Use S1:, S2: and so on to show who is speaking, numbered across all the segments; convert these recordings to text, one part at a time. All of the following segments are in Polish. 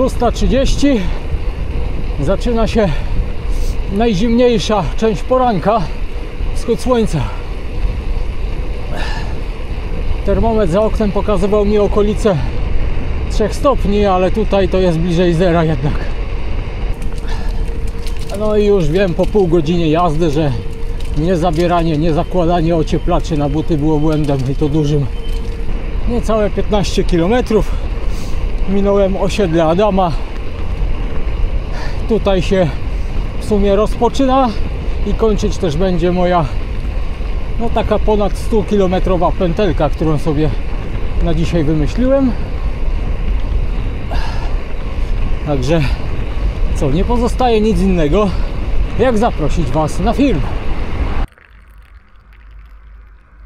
S1: 6.30 zaczyna się najzimniejsza część poranka wschód słońca. Termometr za oknem pokazywał mi okolice 3 stopni, ale tutaj to jest bliżej zera jednak. No i już wiem po pół godzinie jazdy, że nie zabieranie, nie zakładanie ocieplaczy na buty było błędem i to dużym. Niecałe 15 km minąłem osiedle Adama. Tutaj się w sumie rozpoczyna i kończyć też będzie moja no taka ponad 100 km pętelka, którą sobie na dzisiaj wymyśliłem. Także co, nie pozostaje nic innego jak zaprosić Was na film.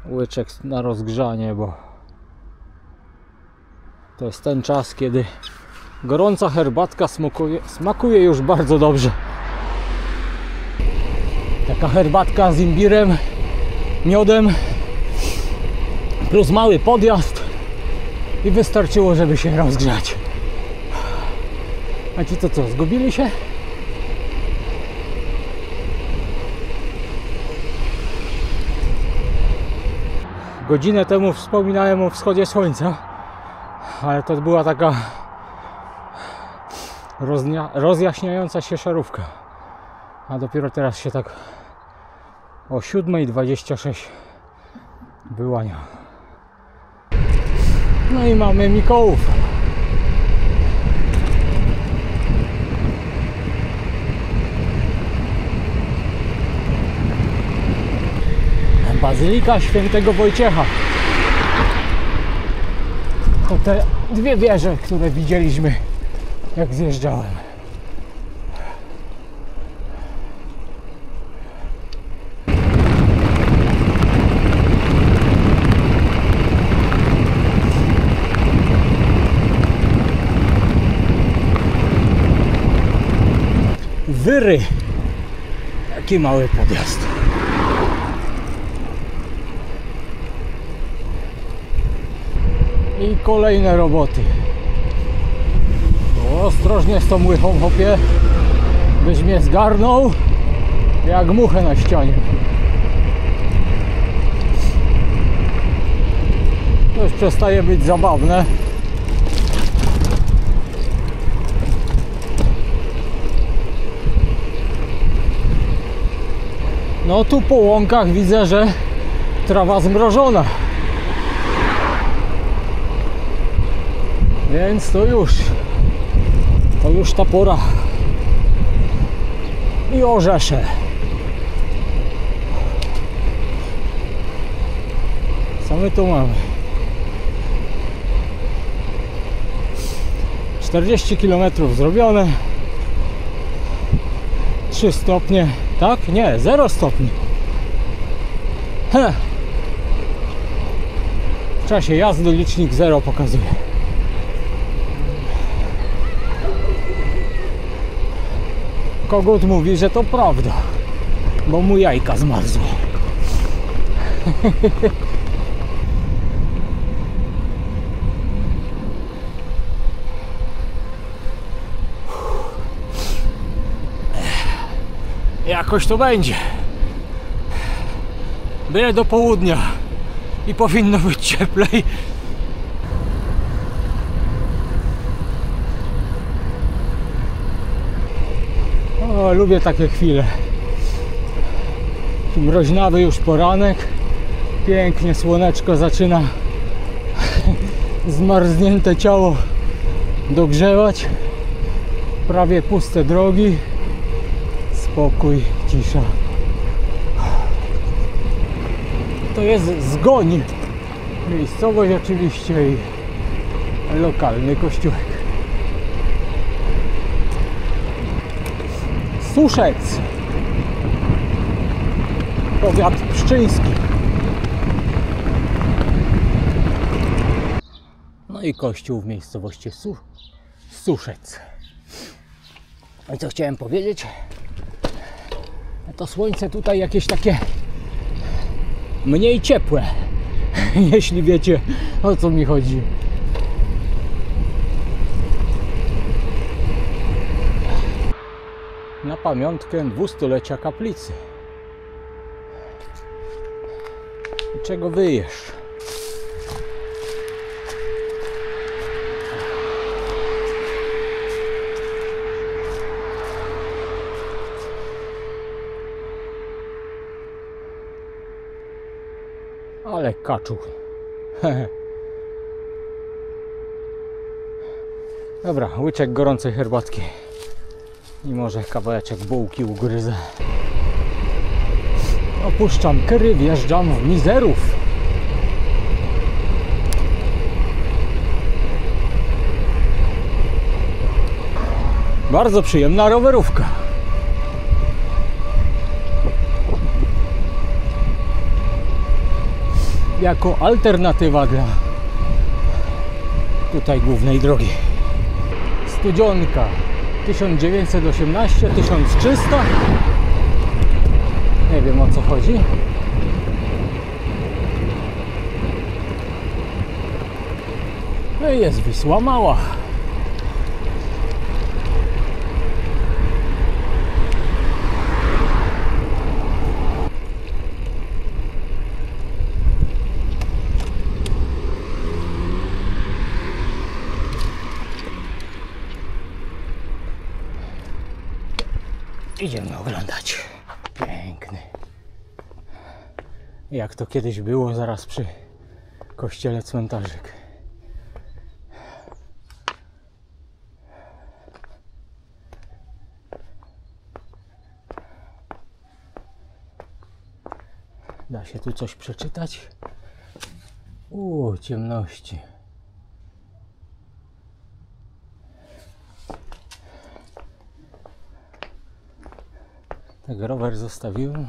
S1: Łyczek na rozgrzanie, bo to jest ten czas, kiedy gorąca herbatka smakuje, smakuje już bardzo dobrze. Taka herbatka z imbirem, miodem, plus mały podjazd i wystarczyło, żeby się rozgrzać. A ci to co, zgubili się? Godzinę temu wspominałem o wschodzie słońca, ale to była taka rozjaśniająca się szarówka. A dopiero teraz się tak o 7.26 wyłania. No i mamy Mikołów. Bazylika Świętego Wojciecha. Te dwie wieże, które widzieliśmy jak zjeżdżałem. Wyry. Jaki mały podjazd. I kolejne roboty. Ostrożnie z tą łychą, hopie. Byś mnie zgarnął jak muchę na ścianie. To już przestaje być zabawne. No tu po łąkach widzę, że trawa zmrożona. Więc to już to już ta pora. I orzesze co my tu mamy? 40 km zrobione. 3 stopnie. Tak? nie, 0 stopni. Heh. w czasie jazdy licznik 0 pokazuje Kogut mówi, że to prawda, bo mu jajka zmarzły. Jakoś to będzie. Byle do południa i powinno być cieplej. Lubię takie chwile. Mroźnawy już poranek. Pięknie słoneczko zaczyna zmarznięte ciało dogrzewać. Prawie puste drogi. Spokój, cisza. To jest zgoń. Miejscowość oczywiście i lokalny kościółek. Suszec. Powiat pszczyński. No i kościół w miejscowości Su Suszec. No i co chciałem powiedzieć? To słońce tutaj jakieś takie mniej ciepłe. Jeśli wiecie o co mi chodzi. Pamiątkę dwustulecia kaplicy. Czego wyjesz? Ale kaczuch. Dobra, łyczek gorącej herbatki. I może kawałeczek bułki ugryzę. Opuszczam Kery, wjeżdżam w Mizerów. Bardzo przyjemna rowerówka. Jako alternatywa dla tutaj głównej drogi. Studzionka 1918, 1300 Nie wiem o co chodzi. No i jest Wisła Mała Idziemy oglądać. Piękny. Jak to kiedyś było, zaraz przy kościele cmentarzyk. Da się tu coś przeczytać? Uuu, ciemności. Tak rower zostawiłem.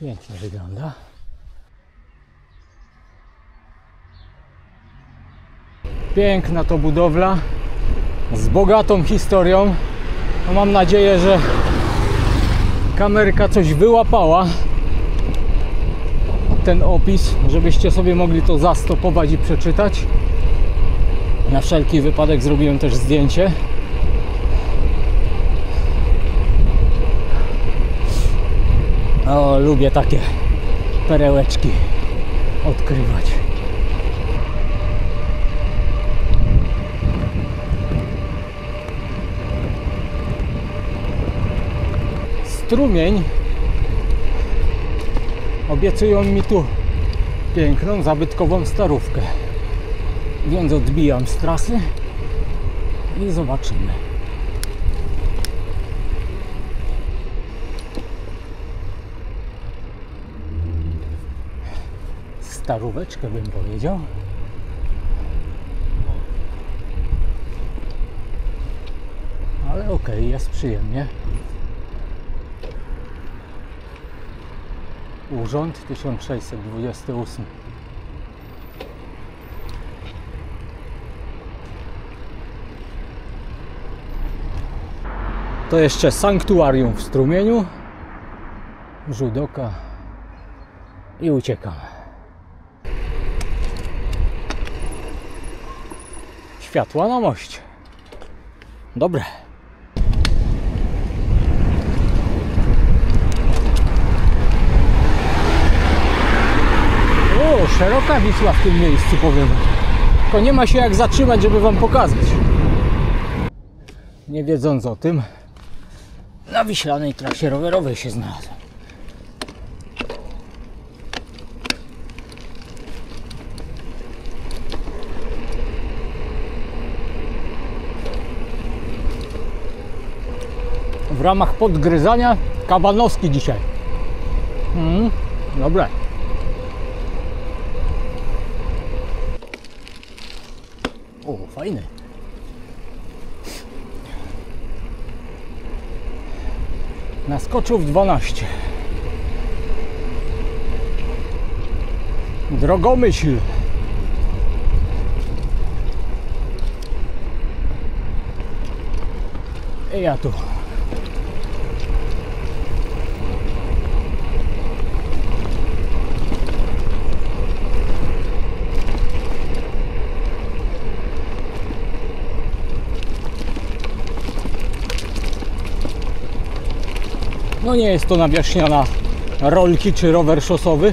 S1: Pięknie wygląda. Piękna to budowla z bogatą historią. No mam nadzieję, że kamerka coś wyłapała ten opis, żebyście sobie mogli to zastopować i przeczytać. Na wszelki wypadek zrobiłem też zdjęcie. O, lubię takie perełeczki odkrywać. Strumień obiecują mi tu piękną, zabytkową starówkę. Więc odbijam z trasy i zobaczymy. Staróweczkę bym powiedział. Ale okej, okay, jest przyjemnie. Urząd 1628. To jeszcze sanktuarium w strumieniu. Rzut oka i uciekam. Światła na moście. Dobre. O, szeroka Wisła w tym miejscu, powiem. Tylko nie ma się jak zatrzymać, żeby Wam pokazać. Nie wiedząc o tym, na wiślanej trasie rowerowej się znalazłem. W ramach podgryzania kabanowski dzisiaj. Mm, dobre. O, fajny. Naskoczył w 12. Drogomyśl. I ja tu No nie jest to nawierzchnia na rolki czy rower szosowy.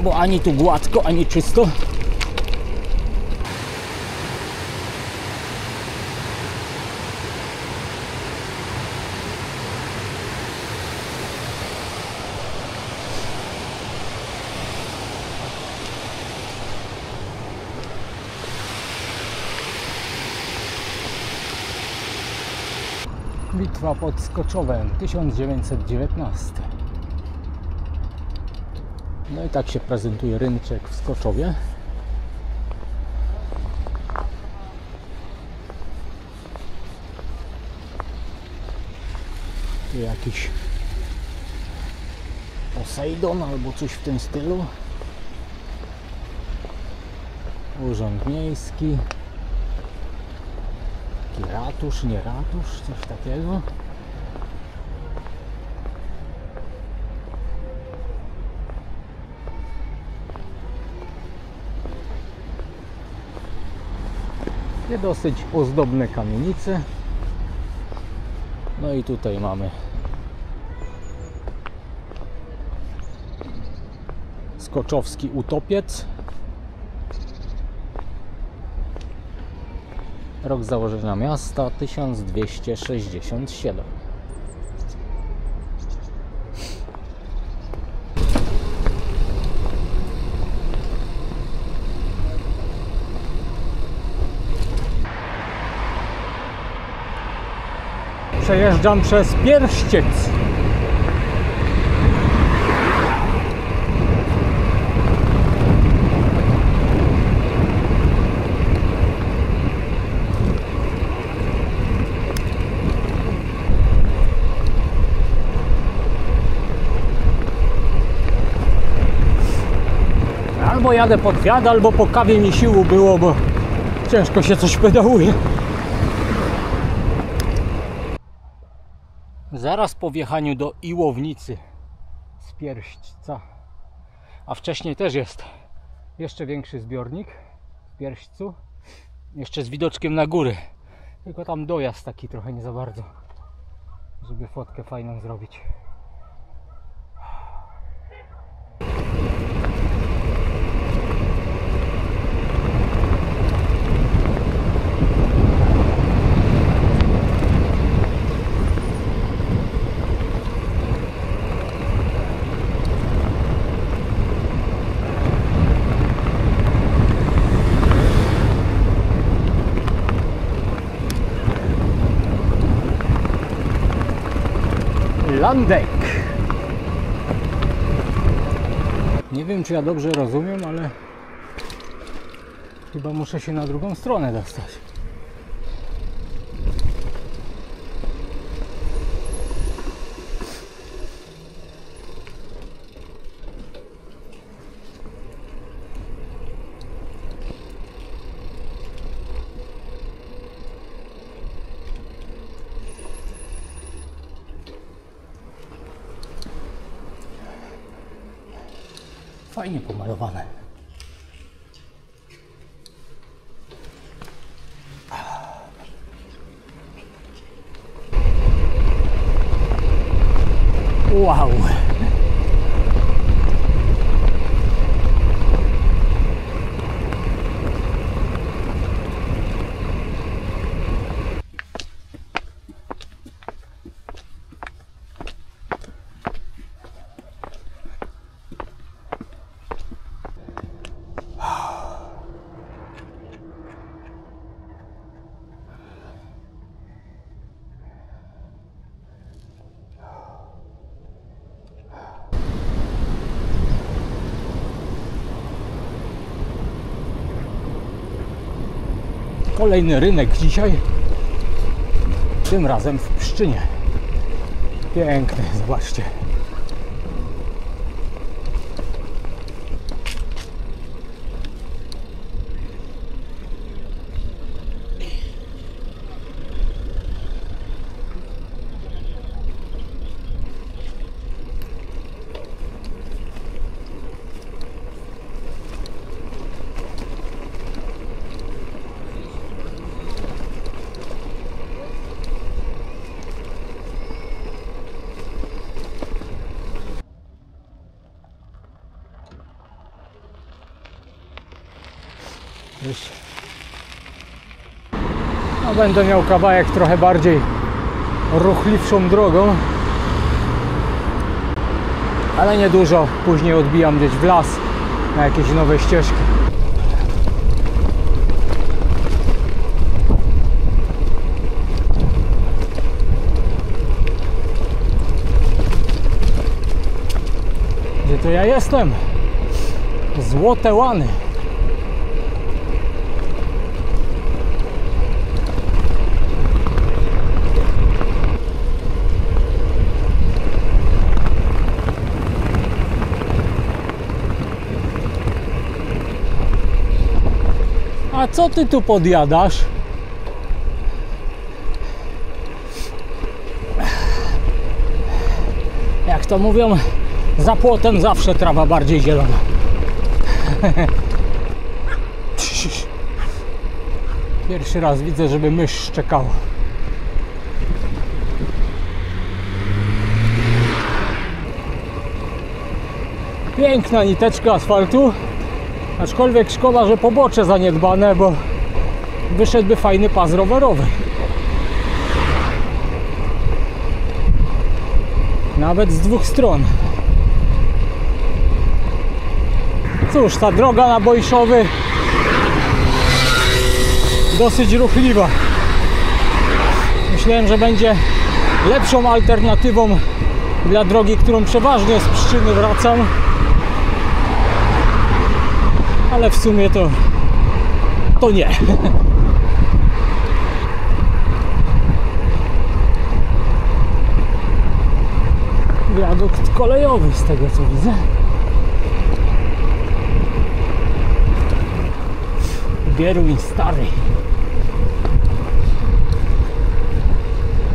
S1: Bo ani tu gładko, ani czysto. Bitwa pod Skoczowem 1919. No i tak się prezentuje rynczek w Skoczowie. Tu jakiś Poseidon albo coś w tym stylu. Urząd Miejski. Taki ratusz, nie ratusz, coś takiego. Dwie dosyć ozdobne kamienice. No i tutaj mamy Skoczowski Utopiec. Rok założenia miasta 1267. Przejeżdżam przez Pierściec. Albo jadę pod wiatr, albo po kawie mi siłu było, bo ciężko się coś pedałuje. Zaraz po wjechaniu do Iłownicy z Pierśćca, a wcześniej też jest jeszcze większy zbiornik w Pierśćcu, jeszcze z widoczkiem na góry. Tylko tam dojazd taki trochę nie za bardzo, żeby fotkę fajną zrobić. Landek. Nie wiem, czy ja dobrze rozumiem, ale chyba muszę się na drugą stronę dostać. 我也不卖药方。Kolejny rynek dzisiaj. Tym razem w Pszczynie. Piękny, zobaczcie. Będę miał kawałek trochę bardziej ruchliwszą drogą. Ale nie dużo. Później odbijam gdzieś w las na jakieś nowe ścieżki. Gdzie to ja jestem? Złote łany. A co ty tu podjadasz? Jak to mówią, za płotem zawsze trawa bardziej zielona. Pierwszy raz widzę, żeby mysz szczekała. Piękna niteczka asfaltu. Aczkolwiek szkoda, że pobocze zaniedbane, bo wyszedłby fajny pas rowerowy. Nawet z dwóch stron. Cóż, ta droga na Bojszowy dosyć ruchliwa. Myślałem, że będzie lepszą alternatywą dla drogi, którą przeważnie z Pszczyny wracam. Ale w sumie to to nie. Wiadukt kolejowy z tego co widzę. Bieruń stary.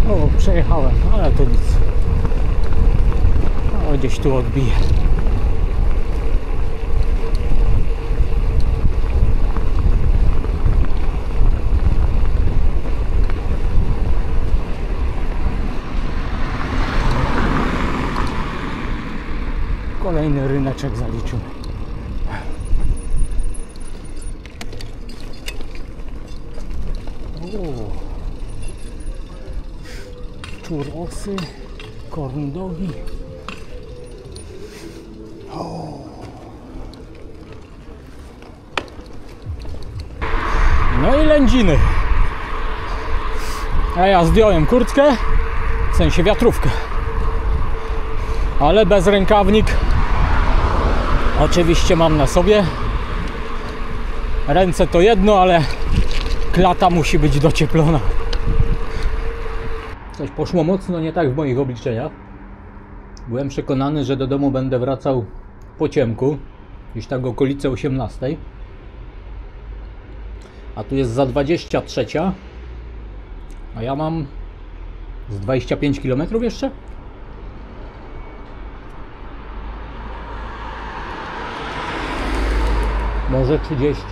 S1: O, przejechałem, ale to nic. O, gdzieś tu odbiję. Kolejny ryneczek zaliczymy. O. Czurosy, korndogi. No i lędziny. A ja zdjąłem kurtkę, w sensie wiatrówkę. Ale bez rękawnik. Oczywiście mam na sobie. Ręce to jedno, ale klata musi być docieplona. Coś poszło mocno nie tak w moich obliczeniach. Byłem przekonany, że do domu będę wracał po ciemku, gdzieś tak okolice 18. A tu jest za 23. A ja mam z 25 km jeszcze? Może 30?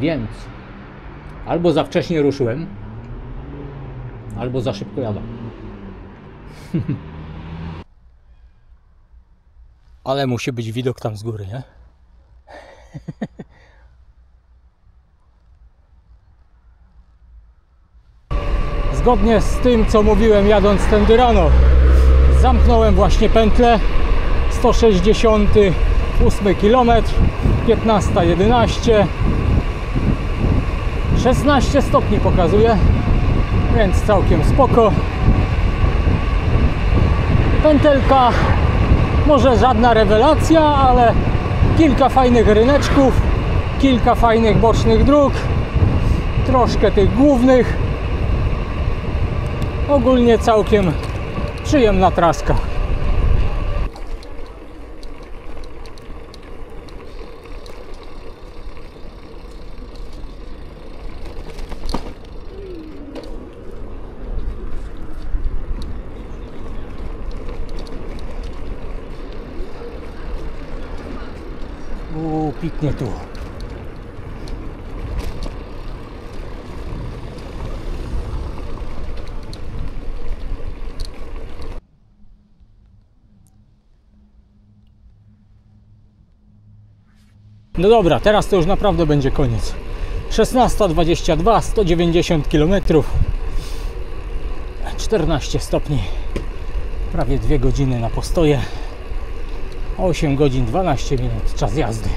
S1: Więc albo za wcześnie ruszyłem, albo za szybko jadę. Ale musi być widok tam z góry, nie? Zgodnie z tym, co mówiłem jadąc tędy rano, zamknąłem właśnie pętlę 168 km 15.11 16 stopni pokazuje więc całkiem spoko. Pętelka może żadna rewelacja, ale kilka fajnych ryneczków kilka fajnych bocznych dróg troszkę tych głównych. Ogólnie całkiem przyjemna traska Piknie tu. No dobra, teraz to już naprawdę będzie koniec. 16.22, 190 km, 14 stopni, prawie 2 godziny na postoje, 8 godzin 12 minut czas jazdy.